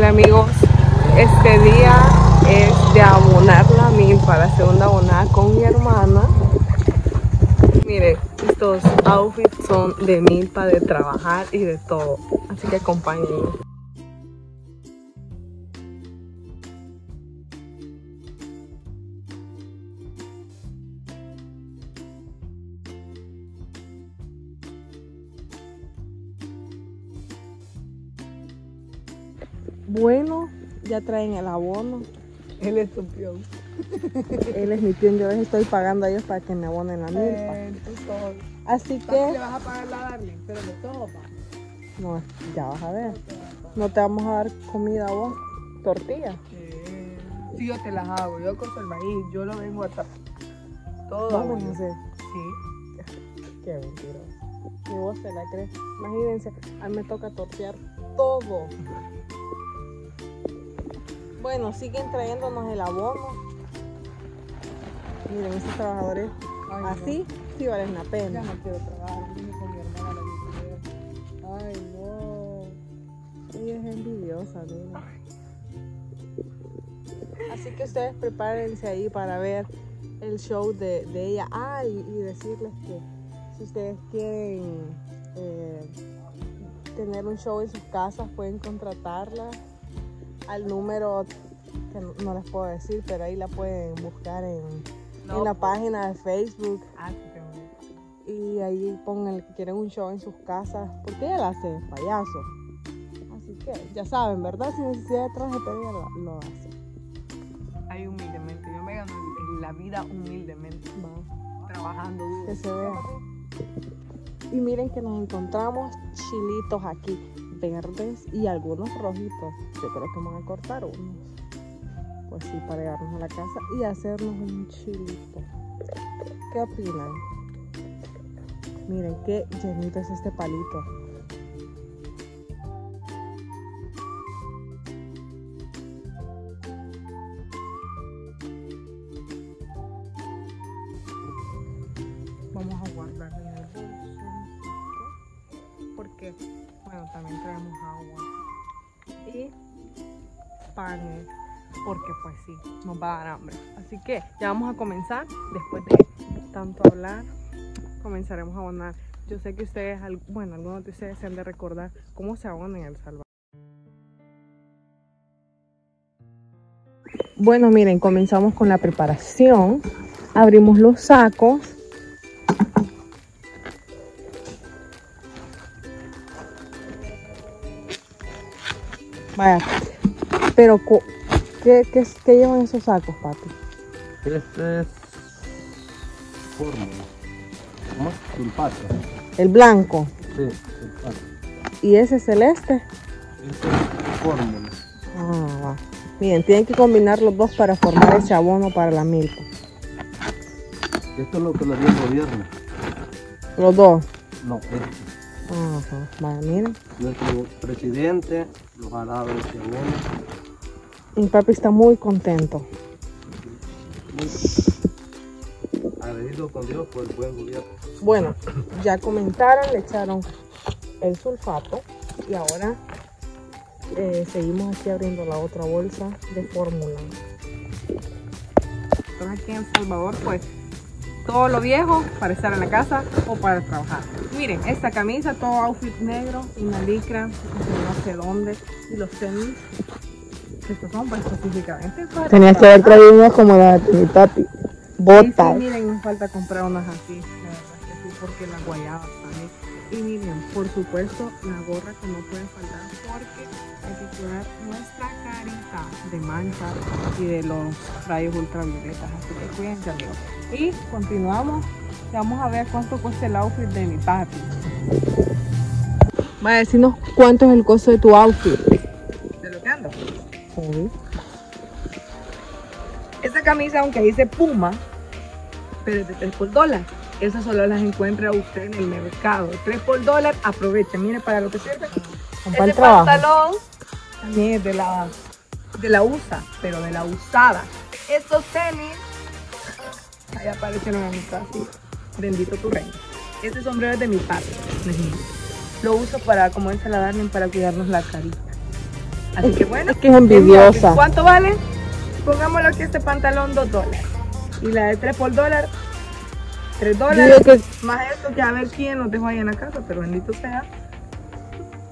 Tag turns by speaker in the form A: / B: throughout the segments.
A: Hola amigos, este día es de abonar la milpa, la segunda abonada con mi hermana. Miren, estos outfits son de milpa, de trabajar y de todo. Así que acompáñenme. Bueno, ya traen el abono.
B: Él es tu peón.
A: Él es mi tío, yo les estoy pagando a ellos para que me abonen la milpa.
B: Eh, tú todo.
A: Así
B: ¿Para qué le
A: que,
B: vas a pagar la Darling? Pero de todo, pa.
A: no, ya vas a ver. No te vamos a dar comida a vos, tortilla.
B: Eh, sí, yo te las hago. Yo coso el maíz. Yo lo vengo a tapar. Todo.
A: Me
B: yo.
A: sé.
B: Sí.
A: Qué mentiroso. Ni vos te la crees. Imagínense, a mí me toca tortear todo. Bueno, siguen trayéndonos el abono. Miren, esos trabajadores
B: Ay, no.
A: así sí valen la
B: Ya
A: pena.
B: no quiero trabajar. Vine con mi hermana la. Ay, no.
A: Ella es envidiosa, mira. Así que ustedes prepárense ahí para ver el show de, de ella. Ah, y, y decirles que si ustedes quieren eh, tener un show en sus casas, pueden contratarla al número que no, no les puedo decir, pero ahí la pueden buscar en,
B: No,
A: en la
B: pues.
A: página de Facebook.
B: Ah, sí.
A: Y ahí pongan que quieren un show en sus casas, porque ella la hace payaso. Así que ya saben, ¿verdad? Sin necesidad de traje, pero ella lo, lo hace.
B: Ay, humildemente. Yo me gano la vida humildemente.
A: Va,
B: Trabajando duro.
A: que se vea. Y miren que nos encontramos chilitos aquí, verdes y algunos rojitos. Yo creo que van a cortar unos. Pues sí, para llevarnos a la casa y hacernos un chilito. ¿Qué opinan? Miren qué llenito es este palito.
B: Vamos a guardar el bolso. Porque, bueno, también traemos agua. Y panes. Porque pues sí, nos va a dar hambre. Así que ya vamos a comenzar. Después de tanto hablar, comenzaremos a abonar. Yo sé que ustedes, bueno, algunos de ustedes se han de recordar cómo se abona en El Salvador.
A: Bueno, miren, comenzamos con la preparación. Abrimos los sacos. Vaya, pero ¿qué, qué, qué llevan esos sacos, papi?
C: Este es fórmula. ¿Cómo? Sulfato.
A: El blanco
C: Sí, sulfato.
A: y ese celeste.
C: Este es fórmula.
A: Ah, va. Miren, tienen que combinar los dos para formar ese abono para la milpa.
C: Esto es lo que le dio el gobierno.
A: Los dos.
C: No, este.
A: Ajá, vaya, miren.
C: Nuestro presidente los ha dado este.
A: Mi papi está muy contento.
C: Muy agradecido con Dios por el buen gobierno.
A: Bueno, ya comentaron, le echaron el sulfato y ahora eh, seguimos aquí abriendo la otra bolsa de fórmula.
B: Nosotros aquí en Salvador, pues, todo lo viejo para estar en la casa o para trabajar. Miren, esta camisa, todo outfit negro, una licra, no sé dónde, y los tenis, estos son pues, específicamente para
A: Tenías que haber traído unos como la de mi papi.
B: Sí, sí,
A: Botas.
B: miren, me falta comprar unas así, la verdad que sí, porque las guayabas también. Y miren, por supuesto, la gorra que no puede faltar porque hay que cuidar nuestra carita de manchas y de los rayos ultravioletas. Así que cuídense, amigos. Y continuamos. y Vamos a ver cuánto cuesta el outfit de mi papi.
A: Va a decirnos cuánto es el costo de tu outfit.
B: ¿De lo que ando? Esta camisa, aunque dice Puma, pero es de 3 por dólar. Esas solo las encuentra usted en el mercado. 3 por dólar, aproveche. Mire para lo que sirve. Este
A: trabajo.
B: pantalón también es de la, de la USA, pero de la usada. Estos tenis, ahí aparecieron en mi casa. Bendito tu reino. Este sombrero es de mi padre. Lo uso para, como dice la Darlene, para cuidarnos la carita. Así que bueno.
A: Es que es envidiosa.
B: ¿Cuánto vale? Pongámoslo que este pantalón 2 dólares. Y la de 3 por dólar, 3 dólares.
A: Que
B: Más esto que a ver quién nos dejó ahí en la casa, pero bendito sea.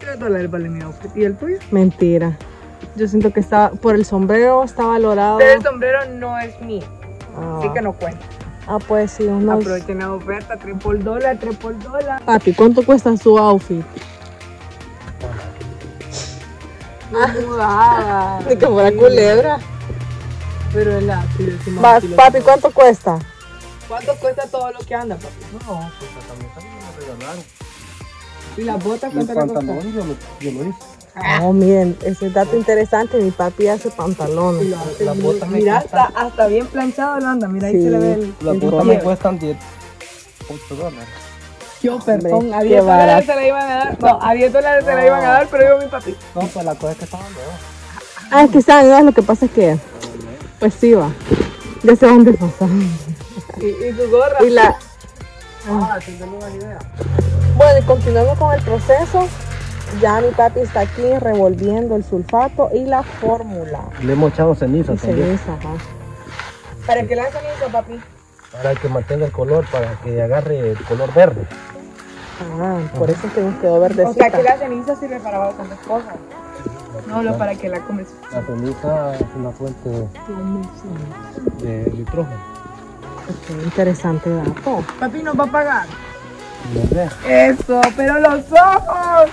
B: 3 dólares vale mi outfit. ¿Y el tuyo?
A: mentira. Yo siento que está por el sombrero está valorado.
B: Pero el sombrero no es mío,
A: Ah,
B: así que no cuenta.
A: ah, pues sí, unos.
B: Aprovechen la oferta, 3 por dólar, 3 por dólar.
A: Papi, ¿cuánto cuesta su outfit?
B: Ah,
A: Ni que fuera culebra.
B: Pero aquí lo
A: papi, ¿cuánto cuesta?
B: ¿Cuánto cuesta todo lo que anda, papi?
C: No, pues la camisa me la regalaron.
B: ¿Y las botas cuánto le costó?
C: pantalón yo lo, yo lo hice.
A: Oh, miren, ese dato interesante. Mi papi hace pantalones.
C: La bota me
B: Mira,
C: cuesta-
B: hasta, hasta bien planchado lo anda. Mira, ahí
A: Sí.
B: se le ve el,
C: Las botas me cuestan 10, 8 dólares.
B: Yo, perdón, a
A: qué
B: 10 dólares se la iban a dar. No, a 10 dólares se la iban a dar, pero yo mi papi.
C: No, pues la cosa es que estaban nuevas.
A: Ah, es que saben, ¿no? lo que pasa es que. Pues sí, va. Ya se van desfasando.
B: Y, y tu gorra.
A: Y la.
C: Ah, sí, tengo una idea.
A: Bueno, y continuando con el proceso, ya mi papi está aquí revolviendo el sulfato y la fórmula.
C: Le hemos echado ceniza
A: Y
C: también.
A: ceniza, ajá.
B: ¿Para que le hacen eso, papi?
C: Para que mantenga el color, para que agarre el color verde.
A: Ah, por eso es que nos quedó
B: O
A: verdecita.
B: sea, que la ceniza sirve para bastantes cosas. No, no para que la comes.
C: La ceniza es una fuente de nitrógeno.
A: Ok, interesante dato.
B: Papi nos va a pagar. Eso, pero los ojos.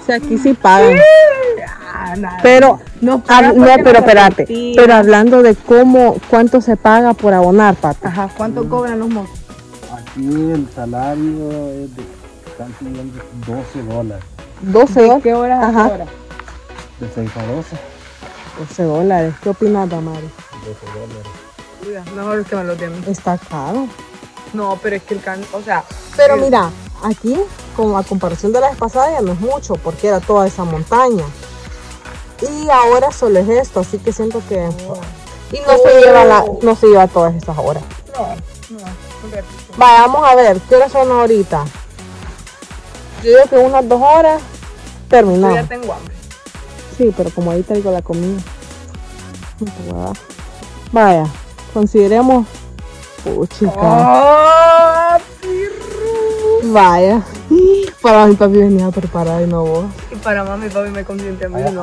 A: O sea, aquí sí pagan.
B: Ah, nada.
A: Pero,
B: No pagan
A: no, pero espérate. Pero hablando de cómo, cuánto se paga por abonar, papi.
B: Ajá, ¿cuánto cobran los mozos?
C: Aquí el salario es de, están pidiendo 12 dólares.
A: 12 dólares.
B: ¿Qué horas
A: Ajá.
B: hora?
C: De 6 a 12.
A: 12 dólares. ¿Qué opinas, Damari?
C: 12 dólares.
B: Cuida, Mejor que me lo den.
A: Está caro.
B: No, pero es que el can... O sea...
A: Pero
B: el-
A: mira, aquí, como a comparación de la vez pasada, ya no es mucho, porque era toda esa montaña. Y ahora solo es esto, así que siento que. Y no se lleva la, no se lleva todas esas horas.
B: No, no. ratito.
A: Vamos a ver, ¿qué horas son ahorita? Yo digo que unas dos horas
B: Yo
A: terminamos.
B: ya tengo hambre.
A: Sí, pero como ahí traigo la comida. Vaya, consideremos. Puchica.
B: ¡Oh, pirru!
A: Vaya. Para mi papi venía preparado y no vos.
B: Y para mami, papi me consiente a mí. No.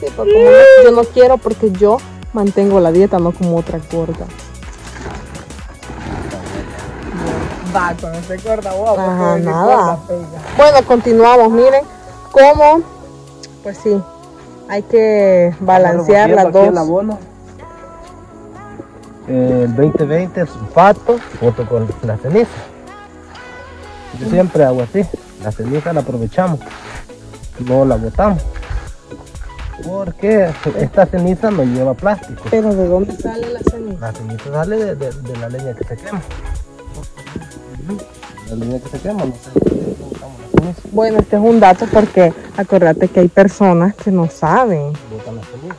A: Sí, como no- yo no quiero porque yo mantengo la dieta, no como otra gorda.
B: Va, con ese corta boba. porque
A: Ajá, nada. Bueno, continuamos. Miren cómo, pues sí, hay que balancear las
C: aquí el
A: dos.
C: abono. El 2020 sulfato junto con la ceniza. Yo siempre hago así. La ceniza la aprovechamos. No la botamos. Porque esta ceniza no lleva plástico.
A: Pero ¿de dónde sale la ceniza?
C: La ceniza sale de, de- de la leña que se quema. La leña que se quema, no sé por qué botamos la ceniza.
A: Bueno, este es un dato porque acuérdate que hay personas que no saben.
C: Botan la ceniza.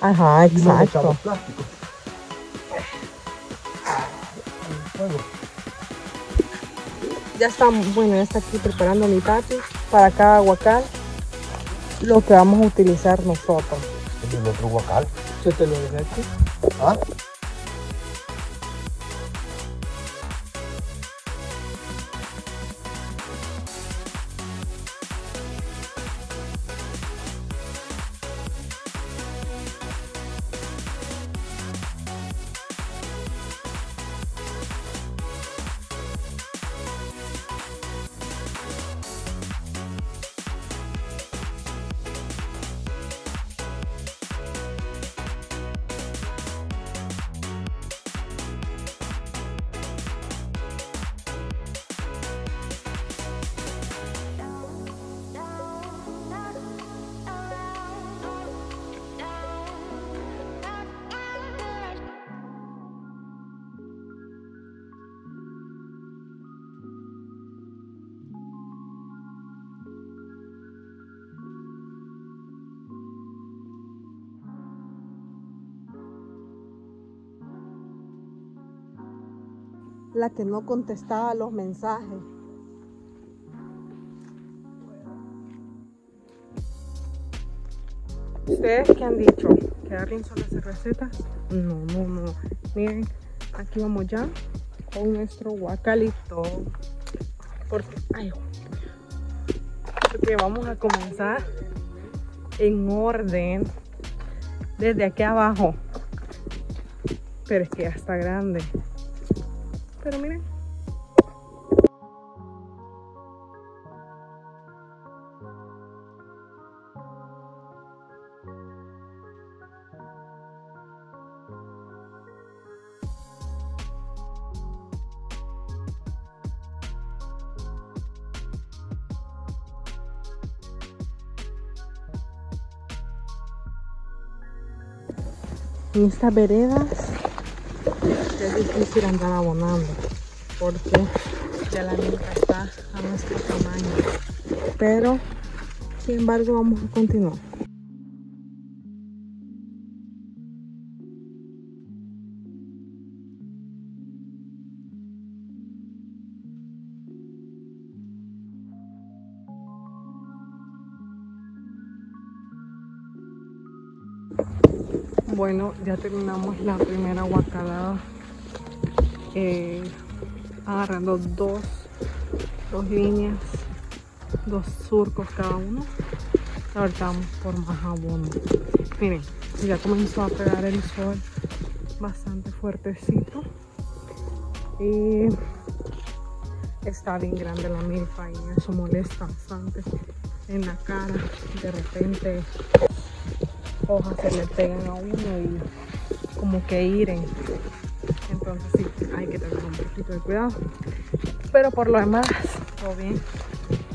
A: Ajá,
C: Y no le
A: exacto.
C: plástico. Fuego.
A: Ya está, bueno, ya está aquí preparando mi papi para cada aguacal lo que vamos a utilizar nosotros.
C: El otro guacal.
B: Yo te lo dejé aquí.
C: ¿Ah?
A: La que no contestaba los mensajes. ¿Ustedes qué han dicho? ¿Que alguien solo hace recetas? No, no, no. Miren, aquí vamos ya con nuestro guacalito. Porque, porque vamos a comenzar en orden desde aquí abajo. Pero es que ya está grande. Pero miren. En estas veredas es difícil andar abonando porque ya la milpa está a nuestro tamaño. Pero, sin embargo, vamos a continuar. Bueno, ya terminamos la primera guacalada. Eh, agarrando dos, dos líneas, dos surcos cada uno. Ahorita por más abono. Miren, ya comenzó a pegar el sol bastante fuertecito. Y está bien grande la milpa y eso molesta bastante en la cara. De repente hojas se le pegan a uno y como que hiren. Entonces sí, hay que tener un poquito de cuidado. Pero por lo demás, todo bien.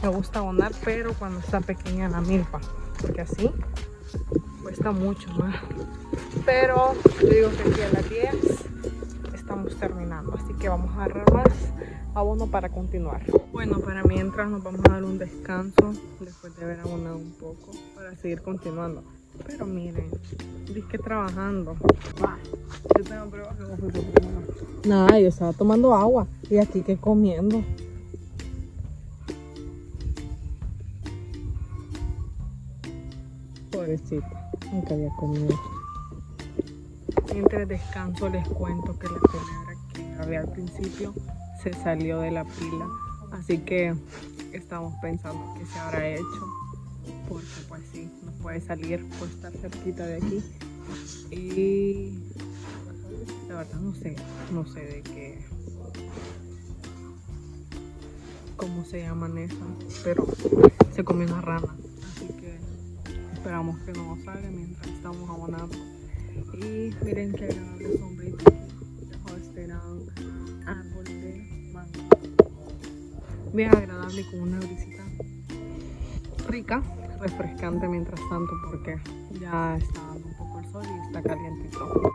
A: Me gusta abonar, pero cuando está pequeña la milpa, porque así cuesta mucho más. Pero yo digo que aquí a las 10 estamos terminando, así que vamos a agarrar más abono para continuar. Bueno, para mientras nos vamos a dar un descanso después de haber abonado un poco para seguir continuando. Pero miren, que trabajando. Yo tengo pruebas que primero.
D: Nada, yo estaba tomando agua y aquí que comiendo. Pobrecita, nunca había comido.
A: Mientras descanso les cuento que la culebra que había al principio se salió de la pila. Así que estamos pensando qué se habrá hecho. Porque pues sí, no puede salir por estar cerquita de aquí. Y la verdad no sé, no sé de qué, cómo se llaman esas, pero se comió una rana. Así que esperamos que no salga mientras estamos abonando. Y miren qué agradable sombrita este gran árbol de mango. Bien agradable con una brisita rica, refrescante mientras tanto porque ya está dando un poco el sol y está calientito.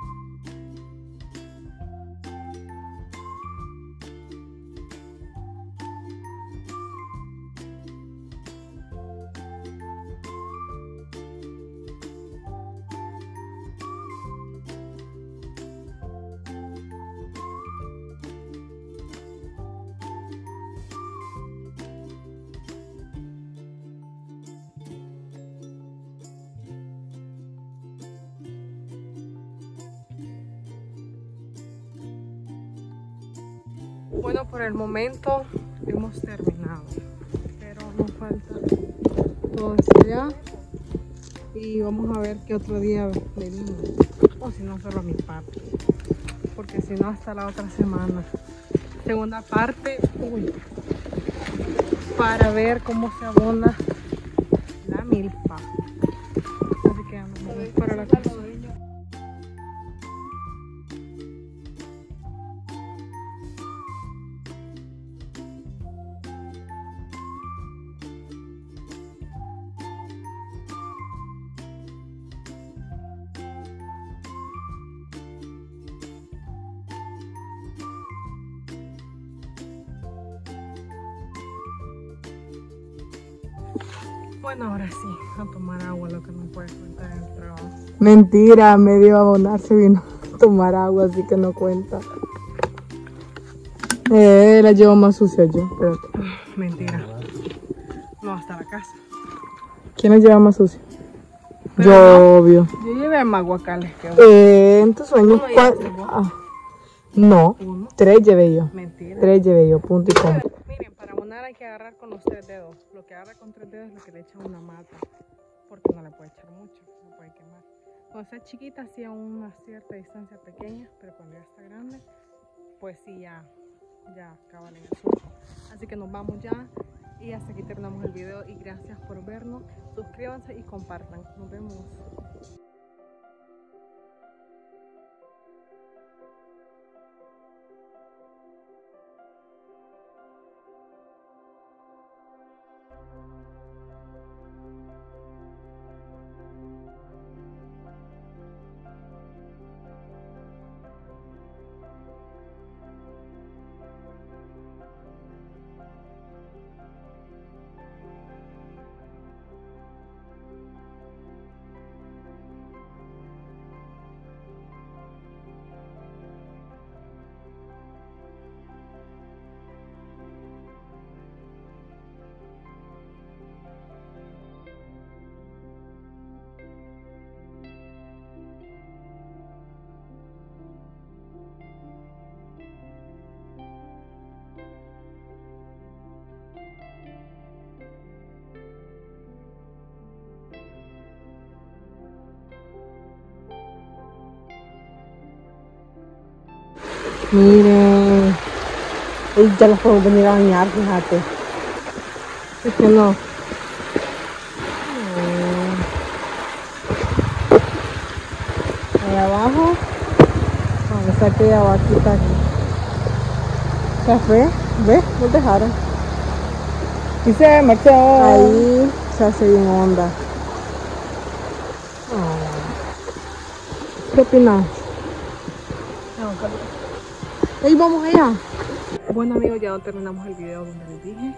A: Bueno, por el momento hemos terminado, pero nos falta todo esto ya y vamos a ver qué otro día venimos, o si no solo mi parte, porque si no hasta la otra semana. Segunda parte, para ver cómo se abona la milpa. Así que vamos para la. Bueno, ahora sí, a tomar agua, lo que no puede contar en el trabajo.
D: Mentira, medio abonarse vino a tomar agua, así que no cuenta. Eh, la llevo más sucia yo, espérate.
A: Mentira. No, hasta la casa.
D: ¿Quién la lleva más sucia?
A: Pero
B: Yo, obvio.
A: Yo llevé más guacales que uno.
B: Eh, en tus sueños, ¿cuál? Ah, no,
A: Uno.
B: tres llevé yo.
A: Mentira.
B: Tres llevé yo, punto y coma.
A: Abonar hay que agarrar con los tres dedos. Lo que agarra con tres dedos es lo que le echa una mata. Porque no le puede echar mucho, no puede quemar. Cuando está chiquita, sí a una cierta distancia pequeña, pero cuando ya está grande, pues sí ya, ya acaba el asunto. Así que nos vamos ya y hasta aquí terminamos el video y gracias por vernos. Suscríbanse y compartan. Nos vemos.
B: Miren. Y ya los podemos venir a bañar, fíjate. Es que no. Mm. Ahí abajo. Vamos a aquella vaquita aquí. Café, ¿ves? Nos dejaron.
A: Y se marchó.
B: Ahí se hace bien onda. Ah. ¿Qué opinas? Ahí vamos allá.
A: Bueno amigos, ya terminamos el video donde les dije.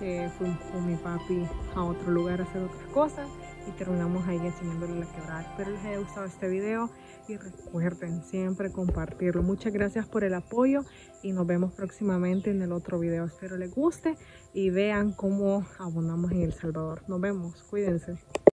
A: Eh, fuimos con mi papi a otro lugar a hacer otras cosas y terminamos ahí enseñándole la quebrada. Espero les haya gustado este video y recuerden siempre compartirlo. Muchas gracias por el apoyo y nos vemos próximamente en el otro video. Espero les guste y vean cómo abonamos en El Salvador. Nos vemos, cuídense.